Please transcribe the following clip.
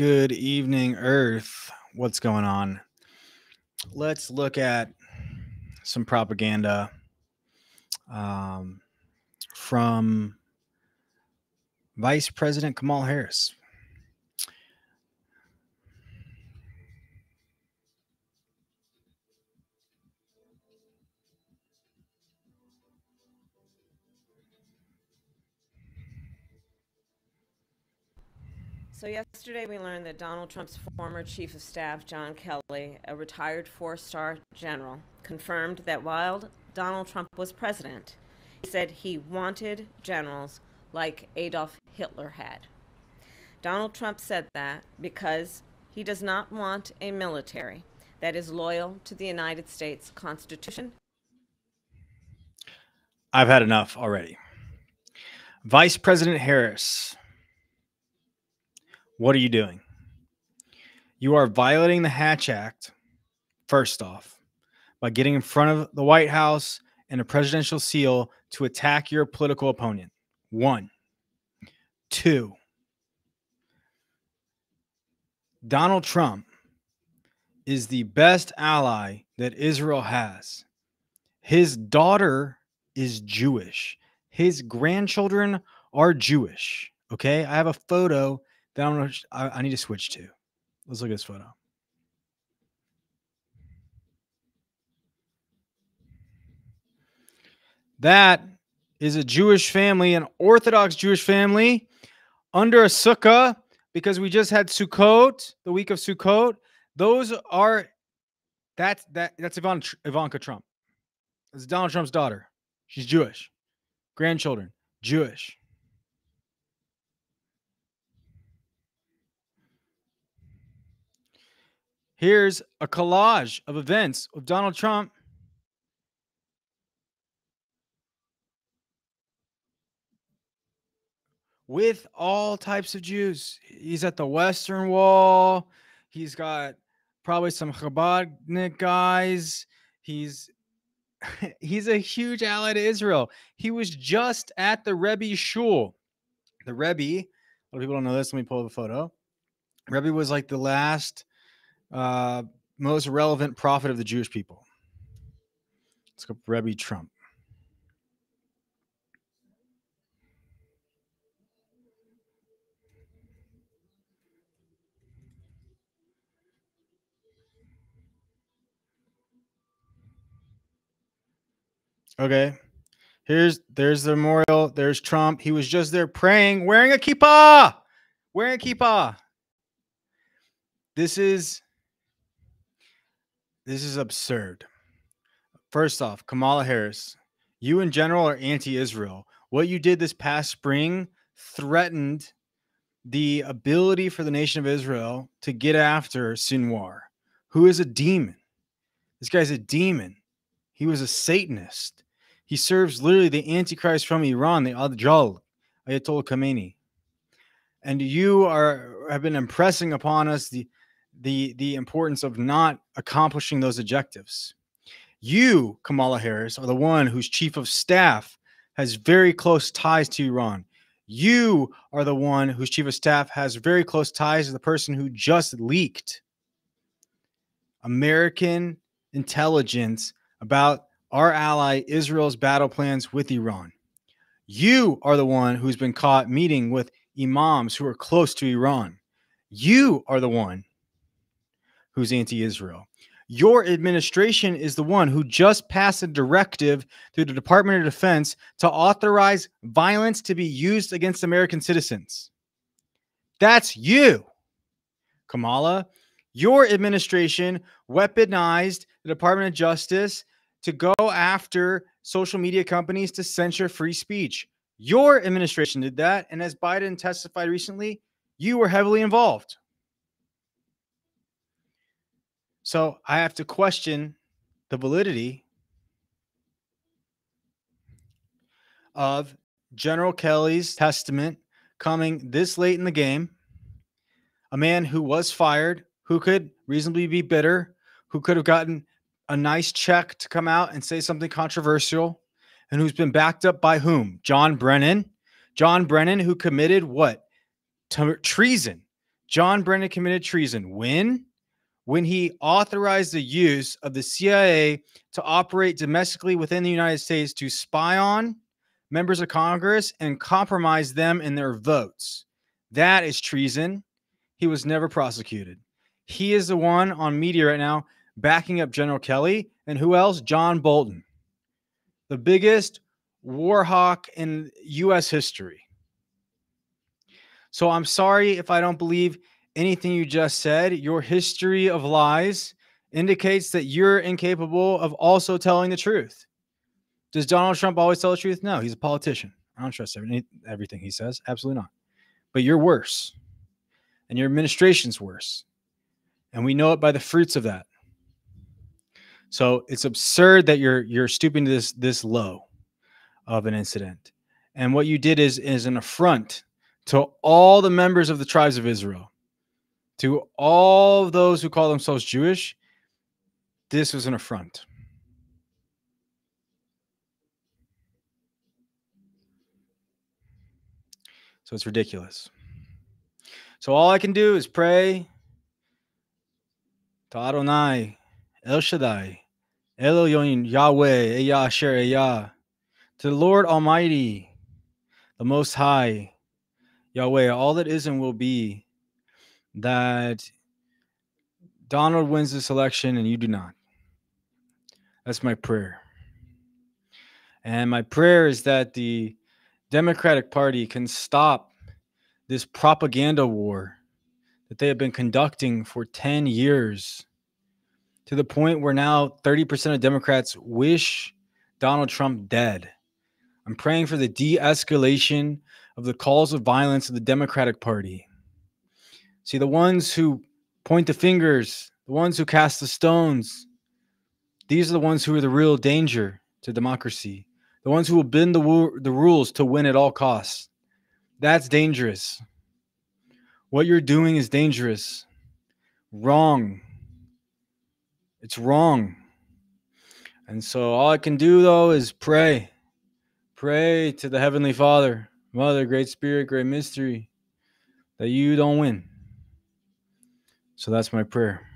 Good evening, Earth. What's going on? Let's look at some propaganda um, from Vice President Kamala Harris. Yesterday we learned that Donald Trump's former chief of staff, John Kelly, a retired four-star general, confirmed that while Donald Trump was president, he said he wanted generals like Adolf Hitler had. Donald Trump said that because he does not want a military that is loyal to the United States Constitution. I've had enough already. Vice President Harris what are you doing? You are violating the Hatch Act, first off, by getting in front of the White House and a presidential seal to attack your political opponent. One. Two. Donald Trump is the best ally that Israel has. His daughter is Jewish. His grandchildren are Jewish. Okay. I have a photo then I'm gonna. I, I need to switch to. Let's look at this photo. That is a Jewish family, an Orthodox Jewish family, under a sukkah because we just had Sukkot, the week of Sukkot. Those are that's that that's Ivanka, Ivanka Trump. It's Donald Trump's daughter. She's Jewish. Grandchildren, Jewish. Here's a collage of events of Donald Trump. With all types of Jews. He's at the Western Wall. He's got probably some Chabadnik guys. He's he's a huge ally to Israel. He was just at the Rebbe Shul. The Rebbe, a lot of people don't know this. Let me pull up a photo. Rebbe was like the last uh, most relevant prophet of the Jewish people. Let's go, Rebbe Trump. Okay. Here's there's the memorial. There's Trump. He was just there praying, wearing a kippah. Wearing a kippah. This is this is absurd. First off, Kamala Harris, you in general are anti Israel. What you did this past spring threatened the ability for the nation of Israel to get after Sinwar, who is a demon. This guy's a demon. He was a Satanist. He serves literally the Antichrist from Iran, the Dajjal, Ayatollah Khamenei. And you are have been impressing upon us the the the importance of not accomplishing those objectives. You, Kamala Harris, are the one whose chief of staff has very close ties to Iran. You are the one whose chief of staff has very close ties to the person who just leaked American intelligence about our ally Israel's battle plans with Iran. You are the one who's been caught meeting with imams who are close to Iran. You are the one who's anti Israel. Your administration is the one who just passed a directive through the Department of Defense to authorize violence to be used against American citizens. That's you, Kamala. Your administration weaponized the Department of Justice to go after social media companies to censor free speech. Your administration did that. And as Biden testified recently, you were heavily involved. So I have to question the validity of General Kelly's testament coming this late in the game. A man who was fired, who could reasonably be bitter, who could have gotten a nice check to come out and say something controversial, and who's been backed up by whom? John Brennan. John Brennan, who committed what? treason John Brennan committed treason. When? When he authorized the use of the CIA to operate domestically within the United States to spy on members of Congress and compromise them in their votes. That is treason. He was never prosecuted. He is the one on media right now backing up General Kelly. And who else? John Bolton, the biggest war hawk in U.S. history. So I'm sorry if I don't believe anything you just said. Your history of lies indicates that you're incapable of also telling the truth. Does Donald Trump always tell the truth? No, he's a politician. I don't trust everything he says. Absolutely not. But you're worse, and your administration's worse. And we know it by the fruits of that. So it's absurd that you're you're stooping to this this low of an incident. And what you did is is an affront to all the members of the tribes of Israel, to all those who call themselves Jewish. This was an affront. So it's ridiculous. So all I can do is pray to Adonai, El Shaddai, Elohim, Yahweh, Ehyeh, Asher, Ehyeh, to the Lord Almighty, the Most High, Yahweh, all that is and will be, that Donald wins this election and you do not. That's my prayer. And my prayer is that the Democratic Party can stop this propaganda war that they have been conducting for 10 years to the point where now 30% of Democrats wish Donald Trump dead. I'm praying for the de escalation of the calls of violence of the Democratic Party. See, the ones who point the fingers, the ones who cast the stones, these are the ones who are the real danger to democracy, the ones who will bend the, the rules to win at all costs. That's dangerous. What you're doing is dangerous, wrong. It's wrong. And so all I can do though is pray. Pray to the Heavenly Father, Mother, Great Spirit, Great Mystery, that you don't win. So that's my prayer.